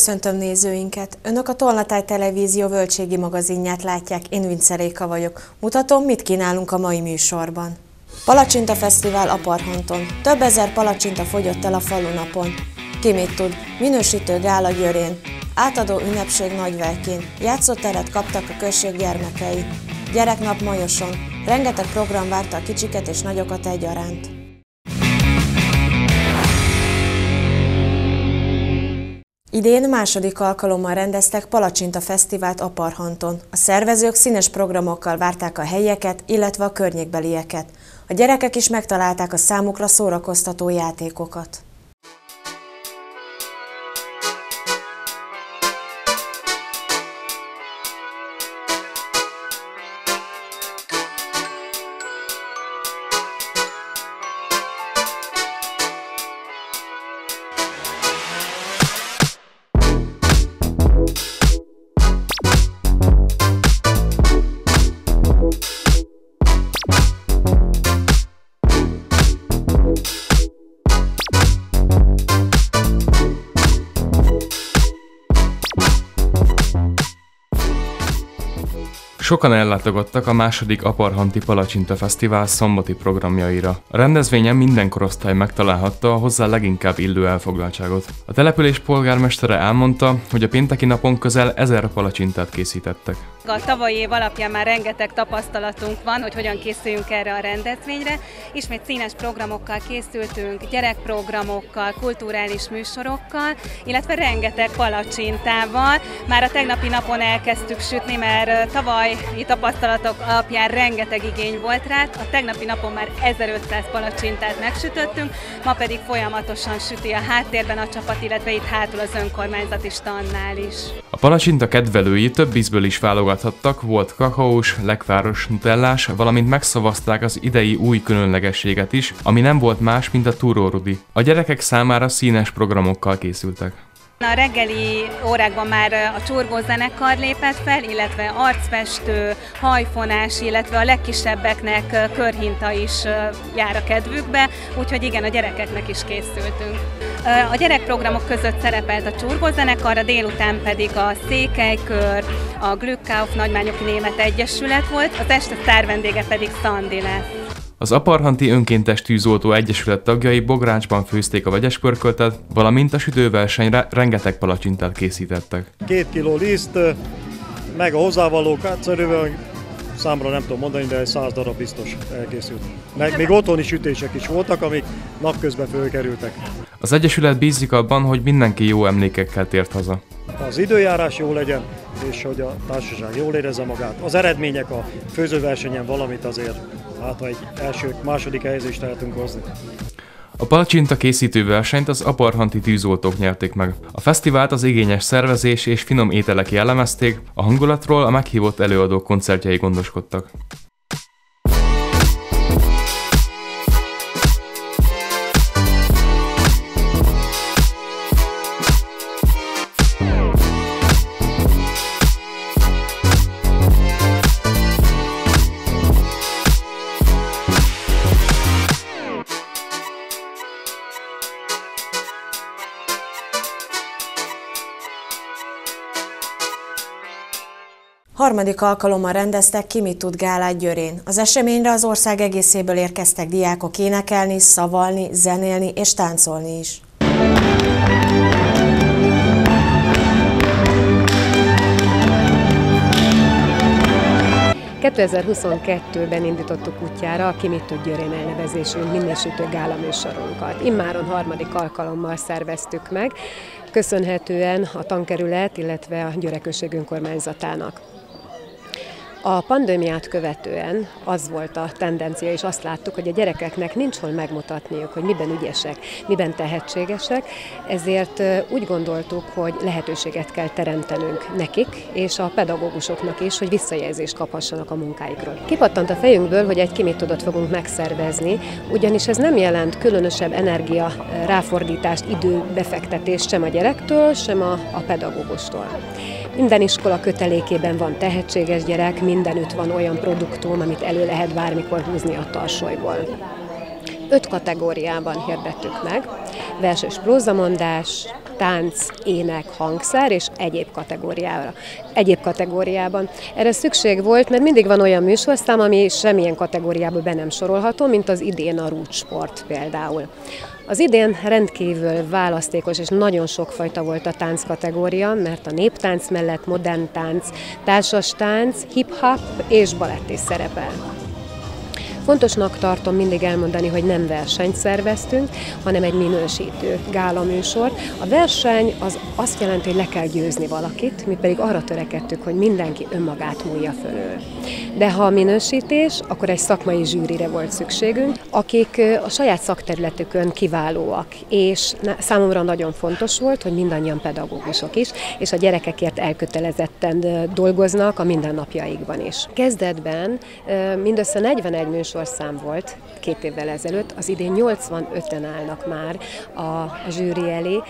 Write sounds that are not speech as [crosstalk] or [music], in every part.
Köszöntöm nézőinket! Önök a Tolnatáj Televízió völgységi magazinját látják, én Vinceréka vagyok. Mutatom, mit kínálunk a mai műsorban. Palacsinta Fesztivál a Parhanton. Több ezer palacsinta fogyott el a falunapon. Ki mit tud? Minősítő gála györén. Átadó ünnepség nagyvelkén. Játszóteret kaptak a község gyermekei. Gyereknap Majoson. Rengeteg program várta a kicsiket és nagyokat egyaránt. Idén második alkalommal rendeztek Palacsinta Fesztivált Aparhanton. A szervezők színes programokkal várták a helyeket, illetve a környékbelieket. A gyerekek is megtalálták a számukra szórakoztató játékokat. Sokan ellátogattak a második Aparhanti Palacsinta Fesztivál szombati programjaira. A rendezvényen minden korosztály megtalálhatta a hozzá leginkább illő elfoglaltságot. A település polgármestere elmondta, hogy a pénteki napon közel ezer palacsintát készítettek. A tavalyi év alapján már rengeteg tapasztalatunk van, hogy hogyan készüljünk erre a rendezvényre. Ismét színes programokkal készültünk, gyerekprogramokkal, kulturális műsorokkal, illetve rengeteg palacsintával. Már a tegnapi napon elkezdtük sütni, mert tavaly itt tapasztalatok alapján rengeteg igény volt rá. A tegnapi napon már 1500 palacsintát megsütöttünk, ma pedig folyamatosan süti a háttérben a csapat, illetve itt hátul az önkormányzati standnál is. A palacsinta kedvelői több ízből is válogathattak, volt kakaós, lekváros, nutellás, valamint megszavazták az idei új különlegességet is, ami nem volt más, mint a túrórudi. A gyerekek számára színes programokkal készültek. A reggeli órákban már a csurgó zenekar lépett fel, illetve arcfestő, hajfonás, illetve a legkisebbeknek körhinta is jár a kedvükbe, úgyhogy igen, a gyerekeknek is készültünk. A gyerekprogramok között szerepelt a csurgó zenekar, a délután pedig a Székelykör, a Glückkauf Nagymányoki Német Egyesület volt, az este sztárvendége pedig Szandi lesz. Az Aparhanti Önkéntes Tűzoltó Egyesület tagjai Bográcsban főzték a vegyes pörköltet, valamint a sütőversenyre rengeteg palacsintát készítettek. Két kiló liszt, meg a hozzávalók, egyszerűen számra nem tudom mondani, de egy száz darab biztos elkészült. Meg még otthoni sütések is voltak, amik napközben fölkerültek. Az Egyesület bízik abban, hogy mindenki jó emlékekkel tért haza. Az időjárás jó legyen, és hogy a társaság jól érezze magát. Az eredmények a főzőversenyen valamit azért, hát ha egy első, második helyezést lehetünk hozni. A palacsinta készítő versenyt az aparhanti tűzoltók nyerték meg. A fesztivált az igényes szervezés és finom ételek jellemezték, a hangulatról a meghívott előadók koncertjei gondoskodtak. Harmadik alkalommal rendeztek Ki mit tud gálát Györén. Az eseményre az ország egészéből érkeztek diákok énekelni, szavalni, zenélni és táncolni is. 2022-ben indítottuk útjára a Ki mit tud Györén elnevezésű minősítő gála műsorunkat. Immáron harmadik alkalommal szerveztük meg, köszönhetően a tankerület, illetve a Györekőség önkormányzatának. A pandémiát követően az volt a tendencia, és azt láttuk, hogy a gyerekeknek nincs hol megmutatniuk, hogy miben ügyesek, miben tehetségesek, ezért úgy gondoltuk, hogy lehetőséget kell teremtenünk nekik, és a pedagógusoknak is, hogy visszajelzést kaphassanak a munkáikról. Kipattant a fejünkből, hogy egy kimétodot fogunk megszervezni, ugyanis ez nem jelent különösebb energia ráfordítást, időbefektetést sem a gyerektől, sem a, a pedagógustól. Minden iskola kötelékében van tehetséges gyerek, mindenütt van olyan produktum, amit elő lehet bármikor húzni a tarsolyból. Öt kategóriában hirdettük meg, verses prózamondás, tánc, ének, hangszer és egyéb kategóriára. Egyéb kategóriában. Erre szükség volt, mert mindig van olyan műsorszám, ami semmilyen kategóriába be nem sorolható, mint az idén a rútsport például. Az idén rendkívül választékos és nagyon sokfajta volt a tánc kategória, mert a néptánc mellett modern tánc, társas tánc, hip-hop és balett is szerepel. Fontosnak tartom mindig elmondani, hogy nem versenyt szerveztünk, hanem egy minősítő gála műsor. A verseny az azt jelenti, hogy le kell győzni valakit, mi pedig arra törekedtük, hogy mindenki önmagát múlja fölül. De ha a minősítés, akkor egy szakmai zsűrire volt szükségünk, akik a saját szakterületükön kiválóak, és számomra nagyon fontos volt, hogy mindannyian pedagógusok is, és a gyerekekért elkötelezetten dolgoznak a mindennapjaikban is. Kezdetben mindössze 41 műsorszám volt két évvel ezelőtt, az idén 85-en állnak már a, a zsűri elé,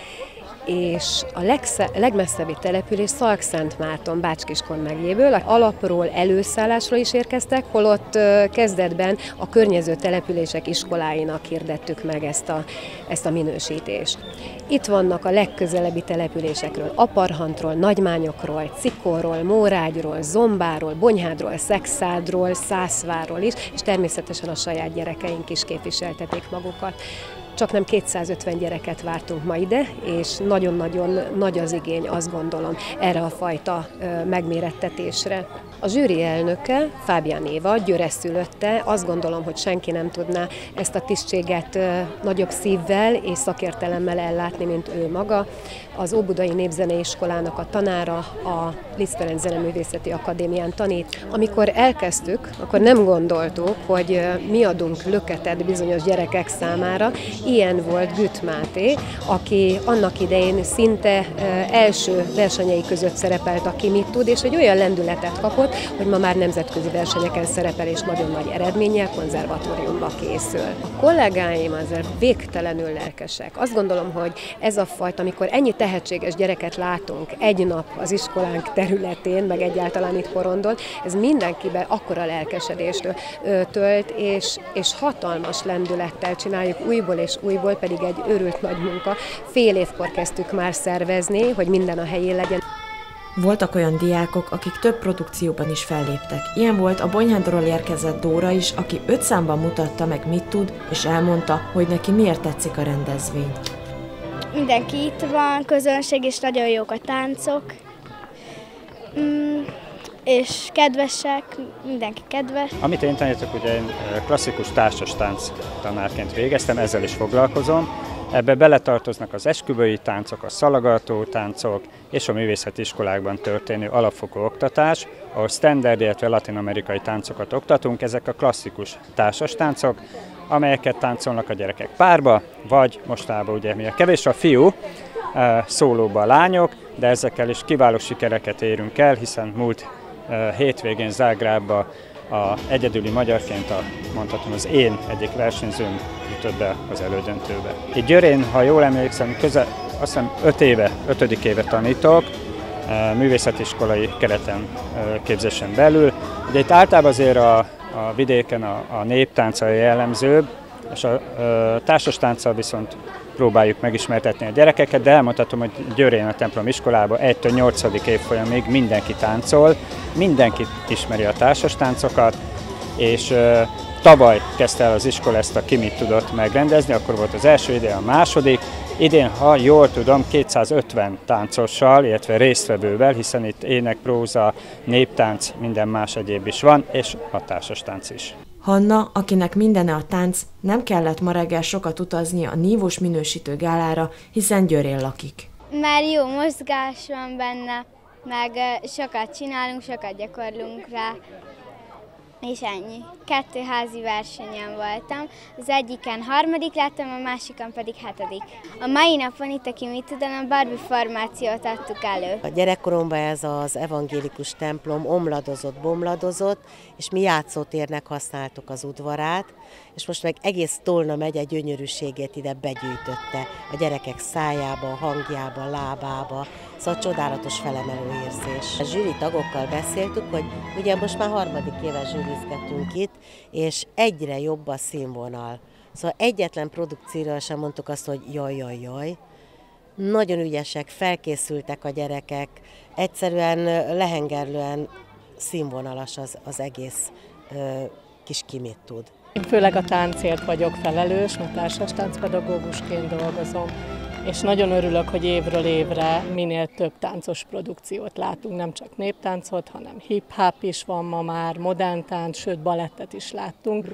és a legsze, legmesszebbi település Szalkszentmárton, Bácskiskon megyéből, alapról, előszállásról is érkeztek, holott kezdetben a környező települések iskoláinak hirdettük meg ezt a, ezt a minősítést. Itt vannak a legközelebbi településekről, Aparhantról, Nagymányokról, Cikorról, Mórágyról, Zombáról, Bonyhádról, Szexádról, Szászváról is, és természetesen a saját gyerekeink is képviseltetik magukat csak nem 250 gyereket vártunk ma ide, és nagyon-nagyon nagy az igény, azt gondolom, erre a fajta megmérettetésre. A zsűri elnöke, Fábián Éva, szülötte, azt gondolom, hogy senki nem tudná ezt a tisztséget nagyobb szívvel és szakértelemmel ellátni, mint ő maga. Az Óbudai Népzeneiskolának a tanára, a Liszt Ferenc Zeneművészeti Akadémián tanít. Amikor elkezdtük, akkor nem gondoltuk, hogy mi adunk löketet bizonyos gyerekek számára. Ilyen volt Güt Máté, aki annak idején szinte első versenyei között szerepelt, aki mit tud, és egy olyan lendületet kapott, hogy ma már nemzetközi versenyeken szerepel, és nagyon nagy eredménnyel konzervatóriumba készül. A kollégáim azért végtelenül lelkesek. Azt gondolom, hogy ez a fajta, amikor ennyi tehetséges gyereket látunk egy nap az iskolánk területén, meg egyáltalán itt Porondon, ez mindenkiben akkora lelkesedést tölt, és, és hatalmas lendülettel csináljuk újból és újból, pedig egy őrült nagy munka. Fél évkor kezdtük már szervezni, hogy minden a helyén legyen. Voltak olyan diákok, akik több produkcióban is felléptek. Ilyen volt a Bonyhádról érkezett Dóra is, aki öt számban mutatta meg, mit tud, és elmondta, hogy neki miért tetszik a rendezvény. Mindenki itt van, közönség, és nagyon jók a táncok. Mm, és kedvesek, mindenki kedves. Amit én tanítok, ugye én klasszikus társas tánc tanárként végeztem, ezzel is foglalkozom, Ebbe beletartoznak az esküvői táncok, a szalagató táncok és a művészeti iskolákban történő alapfokú oktatás, ahol standard, illetve latin-amerikai táncokat oktatunk. Ezek a klasszikus társas táncok, amelyeket táncolnak a gyerekek párba, vagy mostában ugye mi a kevés a fiú, eh, szólóba a lányok, de ezekkel is kiváló sikereket érünk el, hiszen múlt eh, hétvégén Zágrábba a egyedüli magyarként a, mondhatom az én egyik versenyzőm jutott be az elődöntőbe. Itt Györén, ha jól emlékszem, közel, azt hiszem 5 éve, 5. éve tanítok, művészetiskolai kereten képzésen belül. Ugye itt általában azért a, a vidéken a, a néptánca jellemzőbb, és a, a társas tánccal viszont próbáljuk megismertetni a gyerekeket, de elmondhatom, hogy Győrén a templom iskolában 1 8. évfolyamig mindenki táncol, mindenki ismeri a társas táncokat, és Tavaly kezdte el az iskola ezt a kimit tudott megrendezni, akkor volt az első ide, a második. Idén, ha jól tudom, 250 táncossal, illetve résztvevővel, hiszen itt ének, próza, néptánc, minden más egyéb is van, és a társas tánc is. Hanna, akinek mindene a tánc, nem kellett ma reggel sokat utazni a nívós minősítő gálára, hiszen Győrén lakik. Már jó mozgás van benne, meg sokat csinálunk, sokat gyakorlunk rá, és ennyi. Kettő házi versenyen voltam. Az egyiken harmadik lettem, a másikon pedig hetedik. A mai napon itt, aki mit tudom, a Barbie formációt adtuk elő. A gyerekkoromban ez az evangélikus templom omladozott, bomladozott, és mi játszótérnek használtuk az udvarát, és most meg egész Tolna megye gyönyörűségét ide begyűjtötte a gyerekek szájába, hangjába, lábába, szóval csodálatos felemelő érzés. A zsűri tagokkal beszéltük, hogy ugye most már harmadik éve zsűrizgetünk itt, és egyre jobb a színvonal. Szóval egyetlen produkcióra sem mondtuk azt, hogy jaj, jaj, jaj, nagyon ügyesek, felkészültek a gyerekek, egyszerűen lehengerlően színvonalas az, az egész ö, kis kimit tud. Én főleg a táncért vagyok felelős, mert társas táncpedagógusként dolgozom, és nagyon örülök, hogy évről évre minél több táncos produkciót látunk, nem csak néptáncot, hanem hip-hop is van ma már, modern tánc, sőt balettet is láttunk.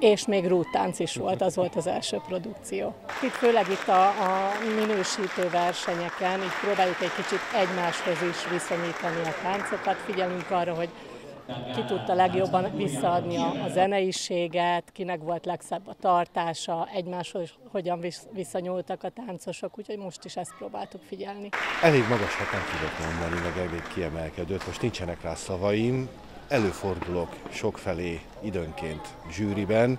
És még rúttánc is volt, az volt az első produkció. Itt főleg itt a, a minősítő versenyeken, így próbáljuk egy kicsit egymáshoz is viszonyítani a táncokat, figyelünk arra, hogy ki tudta legjobban visszaadni a, a zeneiséget, kinek volt legszebb a tartása, egymáshoz hogyan visszanyúltak a táncosok, úgyhogy most is ezt próbáltuk figyelni. Elég magas, hát nem tudok mondani, meg elég kiemelkedőt, most nincsenek rá szavaim, előfordulok sokfelé időnként zsűriben,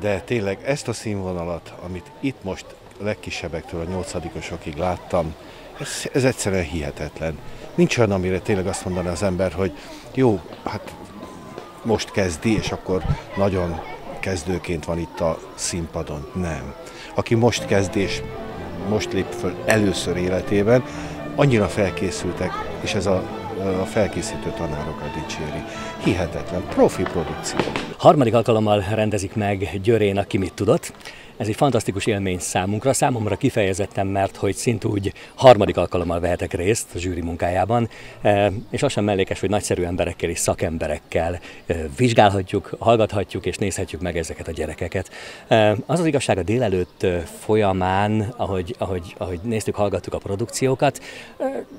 de tényleg ezt a színvonalat, amit itt most legkisebbektől a nyolcadikosokig láttam, ez, ez egyszerűen hihetetlen. Nincs olyan, amire tényleg azt mondaná az ember, hogy jó, hát most kezdi, és akkor nagyon kezdőként van itt a színpadon. Nem. Aki most kezd és most lép föl először életében, annyira felkészültek, és ez a, a felkészítő tanárokat dicséri. Hihetetlen, profi produkció. Harmadik alkalommal rendezik meg Györén, aki mit tudott. Ez egy fantasztikus élmény számunkra, számomra kifejezetten, mert hogy szintúgy harmadik alkalommal vehetek részt a zsűri munkájában, e, és az sem mellékes, hogy nagyszerű emberekkel és szakemberekkel e, vizsgálhatjuk, hallgathatjuk és nézhetjük meg ezeket a gyerekeket. E, az az igazság a délelőtt folyamán, ahogy, ahogy, ahogy néztük, hallgattuk a produkciókat,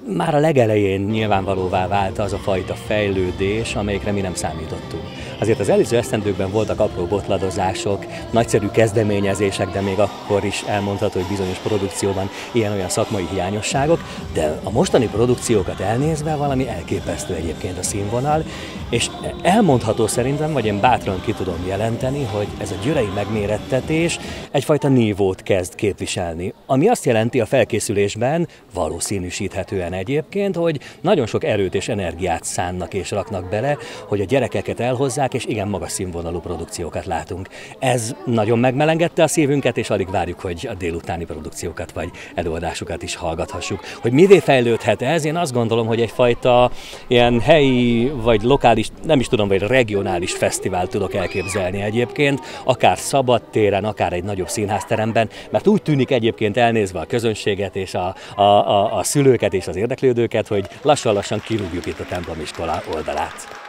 már a legelején nyilvánvalóvá vált az a fajta fejlődés, amelyikre mi nem számítottunk. Azért az előző esztendőkben voltak apró botladozások, nagyszerű kezdeményezések, de még akkor is elmondható, hogy bizonyos produkcióban ilyen-olyan szakmai hiányosságok, de a mostani produkciókat elnézve valami elképesztő egyébként a színvonal, és elmondható szerintem, vagy én bátran ki tudom jelenteni, hogy ez a györei megmérettetés egyfajta nívót kezd képviselni, ami azt jelenti a felkészülésben, valószínűsíthetően egyébként, hogy nagyon sok erőt és energiát szánnak és raknak bele, hogy a gyerekeket elhozzák, és igen magas színvonalú produkciókat látunk. Ez nagyon megmelengette a szívünket, és alig várjuk, hogy a délutáni produkciókat vagy előadásokat is hallgathassuk. Hogy mivé fejlődhet ez? Én azt gondolom, hogy egyfajta ilyen helyi vagy lokális, nem is tudom, vagy regionális fesztivál tudok elképzelni egyébként, akár szabadtéren, akár egy nagyobb színházteremben, mert úgy tűnik egyébként elnézve a közönséget és a, a, a, a szülőket és az érdeklődőket, hogy lassan-lassan kirúgjuk itt a templomiskola oldalát.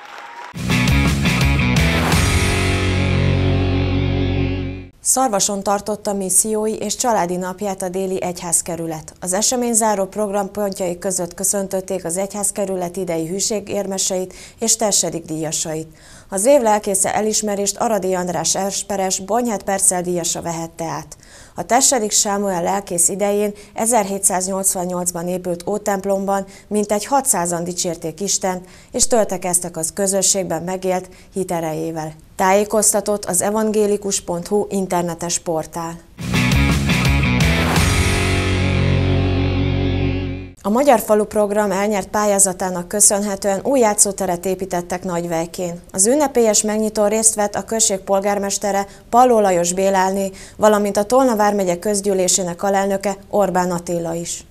Szarvason tartotta missziói és családi napját a déli egyházkerület. Az esemény záró programpontjai között köszöntötték az egyházkerület idei hűségérmeseit és tersedik díjasait. Az év lelkésze elismerést Aradi András Esperes Bonyhát Percel díjasa vehette át. A Tessedik Sámuel lelkész idején 1788-ban épült ótemplomban mintegy 600-an dicsérték Istent, és töltekeztek az közösségben megélt hiterejével. Tájékoztatott az evangélikus.hu internetes portál. A Magyar Falu program elnyert pályázatának köszönhetően új játszóteret építettek Nagyvejkén. Az ünnepélyes megnyitó részt vett a község polgármestere Palló Lajos Bélálné, valamint a Tolna vármegye közgyűlésének alelnöke Orbán Attila is.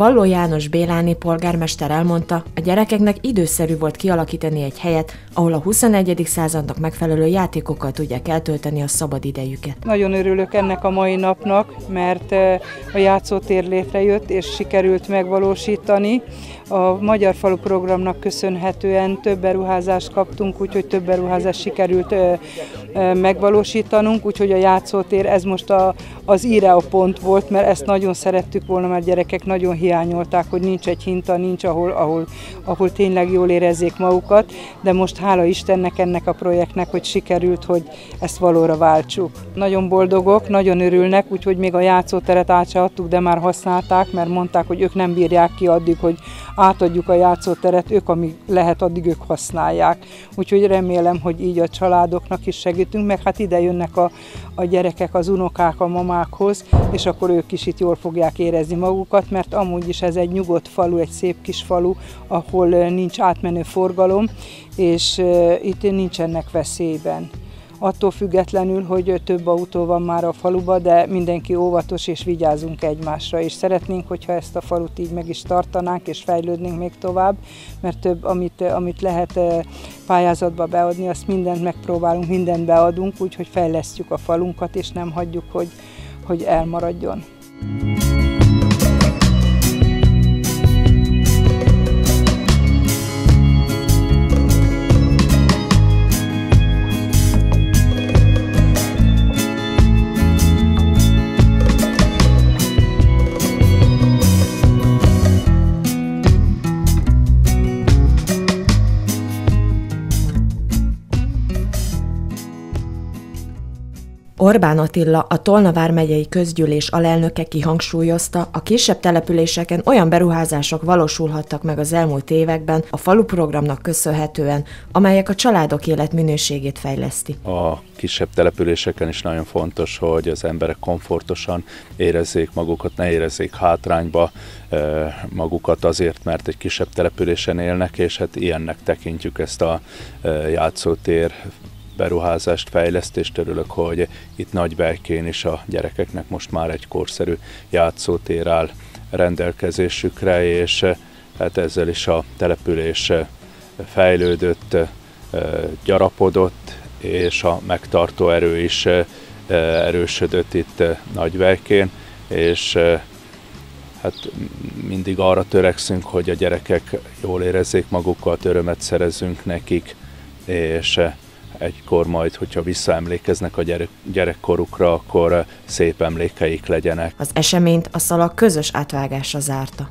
Palló János Béláni polgármester elmondta, a gyerekeknek időszerű volt kialakítani egy helyet, ahol a 21. századnak megfelelő játékokkal tudják eltölteni a szabad idejüket. Nagyon örülök ennek a mai napnak, mert eh, a játszótér létrejött és sikerült megvalósítani. A Magyar Falu programnak köszönhetően több beruházást kaptunk, úgyhogy több beruházást sikerült megvalósítanunk, úgyhogy a játszótér ez most a, az íreo pont volt, mert ezt nagyon szerettük volna, mert gyerekek nagyon hiányolták, hogy nincs egy hinta, nincs ahol, ahol, ahol tényleg jól érezzék magukat, de most hála Istennek ennek a projektnek, hogy sikerült, hogy ezt valóra váltsuk. Nagyon boldogok, nagyon örülnek, úgyhogy még a játszóteret át de már használták, mert mondták, hogy ők nem bírják ki addig, hogy átadjuk a játszóteret, ők amíg lehet, addig ők használják. Úgyhogy remélem, hogy így a családoknak is segítünk, meg hát ide jönnek a, a gyerekek, az unokák a mamákhoz, és akkor ők is itt jól fogják érezni magukat, mert amúgy is ez egy nyugodt falu, egy szép kis falu, ahol nincs átmenő forgalom, és itt nincsenek veszélyben attól függetlenül, hogy több autó van már a faluba, de mindenki óvatos és vigyázunk egymásra, és szeretnénk, hogyha ezt a falut így meg is tartanánk, és fejlődnénk még tovább, mert több, amit, amit lehet pályázatba beadni, azt mindent megpróbálunk, mindent beadunk, úgyhogy fejlesztjük a falunkat, és nem hagyjuk, hogy, hogy elmaradjon. Orbán Attila, a Tolna vármegyei közgyűlés alelnöke kihangsúlyozta, a kisebb településeken olyan beruházások valósulhattak meg az elmúlt években a falu programnak köszönhetően, amelyek a családok életminőségét fejleszti. A kisebb településeken is nagyon fontos, hogy az emberek komfortosan érezzék magukat, ne érezzék hátrányba magukat azért, mert egy kisebb településen élnek, és hát ilyennek tekintjük ezt a játszótér beruházást, fejlesztést. Örülök, hogy itt Nagybelkén is a gyerekeknek most már egy korszerű játszótér áll rendelkezésükre, és hát ezzel is a település fejlődött, gyarapodott, és a megtartó erő is erősödött itt Nagybelkén, és hát mindig arra törekszünk, hogy a gyerekek jól érezzék magukat, örömet szerezünk nekik, és egykor majd, hogyha visszaemlékeznek a gyerek, gyerekkorukra, akkor szép emlékeik legyenek. Az eseményt a szalak közös átvágásra zárta.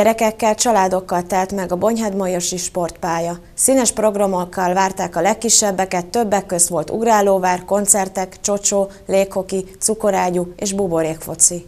Gyerekekkel, családokkal telt meg a Bonyhád-Majosi sportpálya. Színes programokkal várták a legkisebbeket, többek közt volt ugrálóvár, koncertek, csocsó, léghoki, cukorágyú és buborékfoci.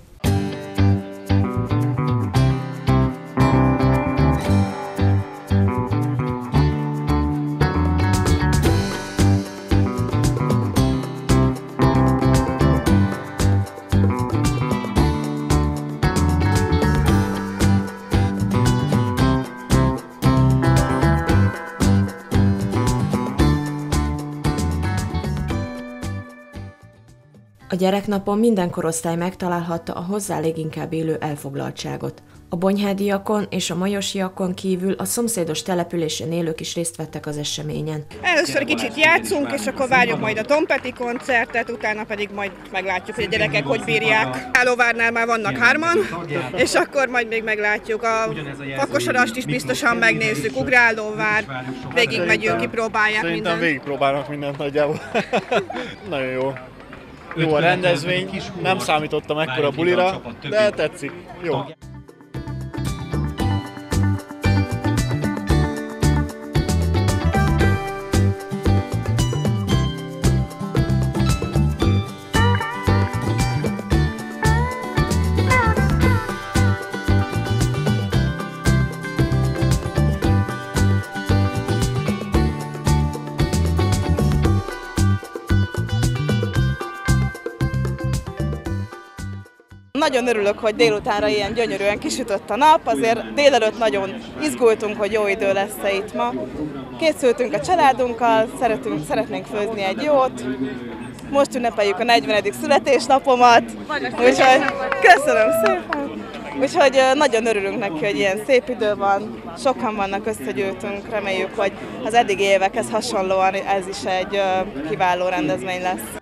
Gyereknapon minden korosztály megtalálhatta a hozzá leginkább élő elfoglaltságot. A bonyhádiakon és a majosiakon kívül a szomszédos településen élők is részt vettek az eseményen. Először kicsit játszunk, és akkor várjuk majd a Tompeti koncertet, utána pedig majd meglátjuk, hogy a gyerekek hogy bírják. Állóvárnál már vannak hárman, és akkor majd még meglátjuk. A fakosarast is biztosan megnézzük, ugrálóvár, végig megyünk, kipróbálják mindent. Szerintem végigpróbálnak mindent nagyjából. [laughs] Nagyon jó jó a rendezvény, nem számítottam ekkora bulira, de tetszik. Jó. Nagyon örülök, hogy délutánra ilyen gyönyörűen kisütött a nap, azért délelőtt nagyon izgultunk, hogy jó idő lesz-e itt ma. Készültünk a családunkkal, szeretünk, szeretnénk főzni egy jót, most ünnepeljük a 40. születésnapomat, úgyhogy köszönöm szépen! Úgyhogy nagyon örülünk neki, hogy ilyen szép idő van, sokan vannak, összegyűltünk, reméljük, hogy az eddigi évekhez hasonlóan ez is egy kiváló rendezvény lesz.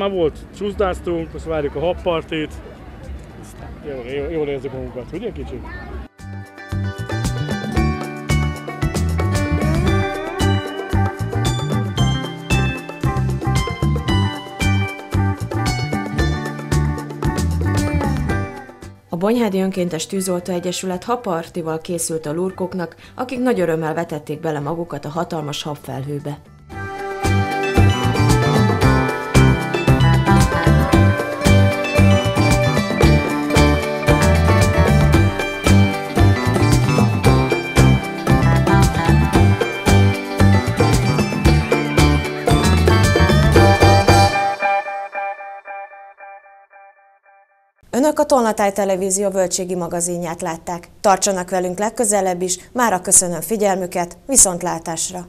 Már volt, csúszdáztunk, most várjuk a habpartit. Jól, jól, jól érzük magunkat, ugye kicsit? Bonyhádi Önkéntes Tűzoltó Egyesület hapartival készült a lurkoknak, akik nagy örömmel vetették bele magukat a hatalmas habfelhőbe. Önök a Tolnatáj Televízió Völgységi magazinját látták. Tartsanak velünk legközelebb is, mára köszönöm figyelmüket, viszontlátásra!